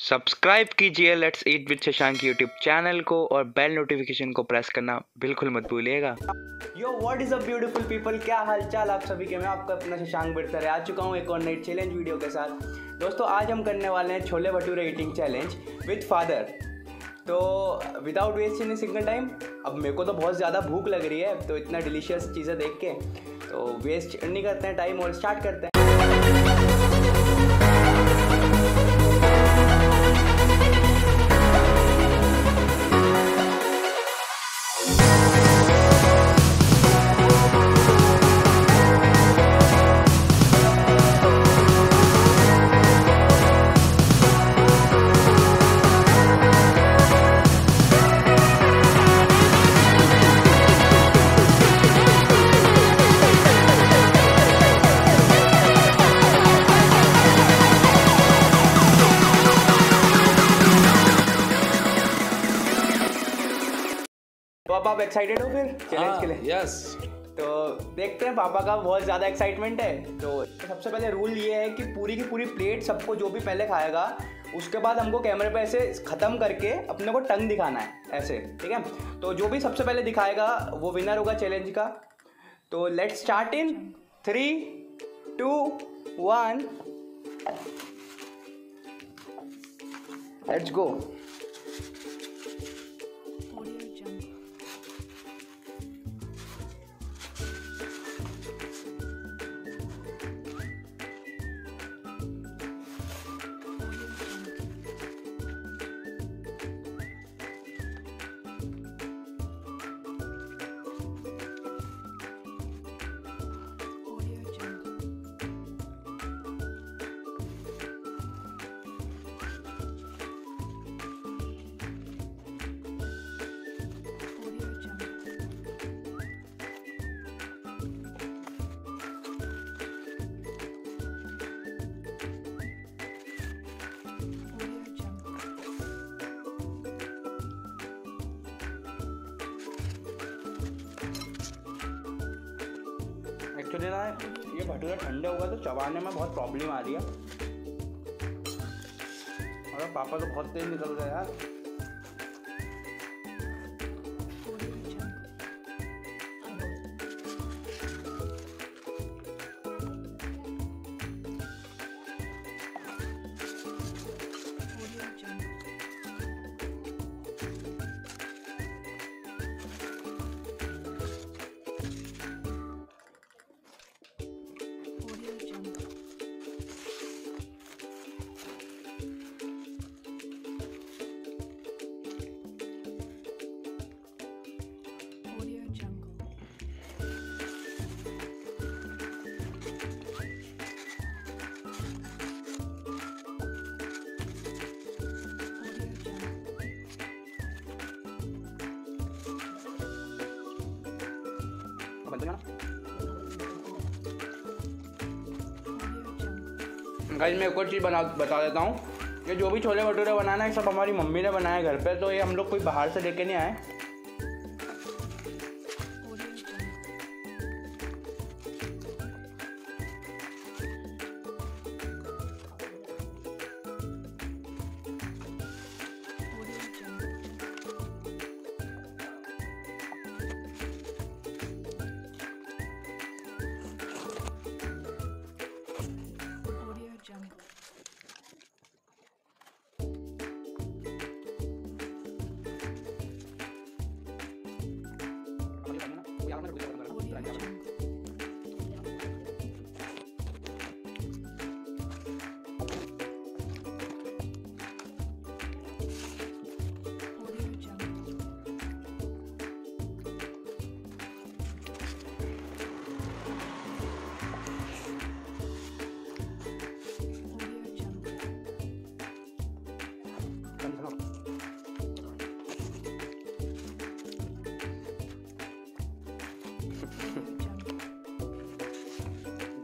Subscribe कीजिए let's eat with Shashank YouTube channel को और बेल नोटिफिकेशन को प्रेस करना बिल्कुल मत भूलिएगा। Yo what is a beautiful people क्या हालचाल आप सभी के? मैं आपका अपना शशांक बिरसर आ चुका हूँ एक और नई चैलेंज वीडियो के साथ। दोस्तों, आज हम करने वाले हैं chole bhature eating challenge with father तो without waste in single time अब मेरे को तो बहुत ज़्यादा भूख लग रही है तो इतना डिलीशियस चीज़ें देख के तो वेस्ट नहीं करते हैं टाइम और स्टार्ट करते हैं। अब आप एक्साइटेड हो फिर? चैलेंज के लिए। यस तो देखते हैं पापा का बहुत ज़्यादा एक्साइटमेंट है। तो सबसे पहले रूल ये है कि पूरी की पूरी प्लेट सबको जो भी पहले खाएगा उसके बाद हमको कैमरे पे ऐसे ख़त्म करके अपने को टंग दिखाना है ऐसे ठीक है? तो जो भी सबसे पहले दिखाएगा वो विनर होगा चैलेंज का। तो let start in three two one let's go actually ना ये भटूरा ठंडा होगा तो चबाने में बहुत प्रॉब्लम आ रही है। और पापा तो बहुत तेज निकल रहे यार। अब बंद करना। गाइस मैं एक और चीज़ बना बता देता हूँ। ये जो भी छोले भटूरे बनाना है, सब हमारी मम्मी ने बनाया घर पे तो ये हम लोग कोई बाहर से लेके नहीं आए।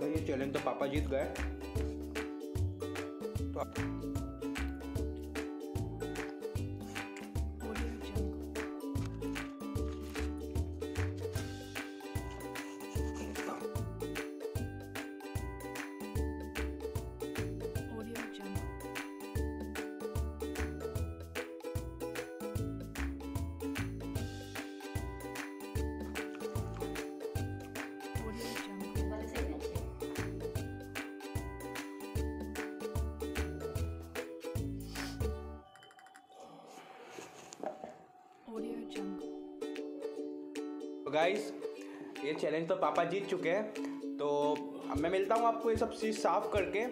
ये चैलेंज तो पापा जीत गए। तो तो गाइस ये चैलेंज तो पापा जीत चुके हैं। तो अब मैं मिलता हूँ आपको ये सब चीज़ साफ़ करके।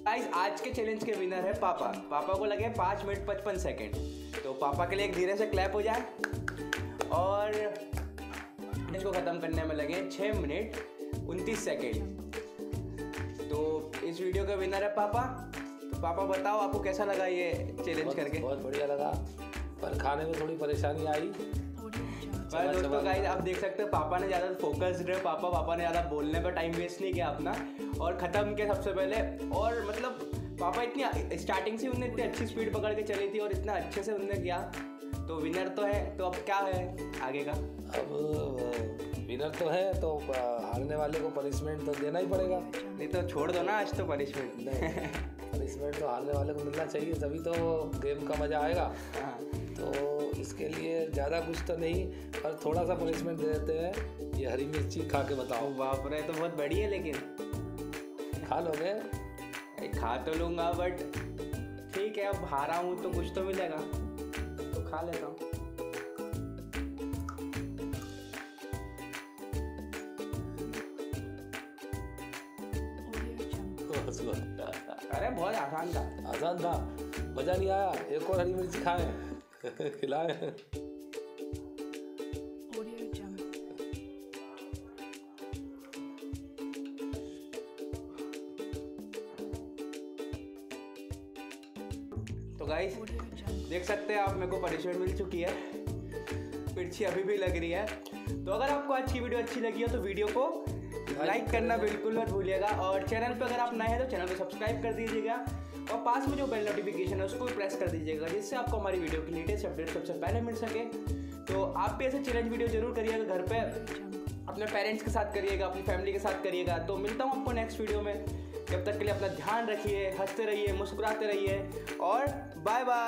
गाइस आज के चैलेंज के विनर है पापा। पापा को लगे पाँच मिनट पचपन सेकेंड तो पापा के लिए एक धीरे से क्लैप हो जाए। और इसको ख़त्म करने में लगे छः मिनट उनतीस सेकेंड तो इस वीडियो का विनर है पापा। तो पापा बताओ आपको कैसा लगा ये चैलेंज करके? बहुत बढ़िया लगा। पर खाने में थोड़ी परेशानी आई। पर दोस्तों गाइस आप देख सकते हो पापा ने ज़्यादा फोकस्ड है पापा पापा ने ज़्यादा बोलने पर टाइम वेस्ट नहीं किया अपना। और ख़त्म किया सबसे पहले और मतलब पापा इतनी स्टार्टिंग से उन्होंने इतनी अच्छी स्पीड पकड़ के चली थी और इतना अच्छे से उन्होंने किया। तो विनर तो है तो अब क्या है आगे का? अब विनर तो है तो हारने वाले को पनिशमेंट तो देना ही पड़ेगा। नहीं तो छोड़ दो ना आज तो पनिशमेंट नहीं। पनिशमेंट तो हारने वाले को मिलना चाहिए तभी तो गेम का मज़ा आएगा। हाँ। तो इसके लिए ज़्यादा कुछ तो नहीं पर थोड़ा सा पनिशमेंट दे देते हैं। ये हरी मिर्ची खा के बताओ। बाप रहे तो बहुत बड़ी है लेकिन। खा लोगे? खा तो लूँगा बट ठीक है अब हारा हूँ तो कुछ तो मिलेगा। तो खा लेता हूँ। अरे बहुत आसान था। मज़ा नहीं आया। एक और हरी मिर्ची खाए। खिलाए। तो गाइस देख सकते हैं आप मेरे को पनिशमेंट मिल चुकी है। मिर्ची अभी भी लग रही है। तो अगर आपको आज की वीडियो अच्छी लगी हो तो वीडियो को लाइक करना बिल्कुल मत भूलिएगा। और चैनल पर अगर आप नए हैं तो चैनल को सब्सक्राइब कर दीजिएगा। और पास में जो बेल नोटिफिकेशन है, उसको भी प्रेस कर दीजिएगा, जिससे आपको हमारी वीडियो की लेटेस्ट अपडेट सबसे पहले मिल सके। तो आप भी ऐसे चैलेंज वीडियो ज़रूर करिएगा, घर पे अपने पेरेंट्स के साथ करिएगा, अपनी फैमिली के साथ करिएगा। तो मिलता हूँ आपको नेक्स्ट वीडियो में। जब तक के लिए अपना ध्यान रखिए, हँसते रहिए, मुस्कुराते रहिए, और बाय बाय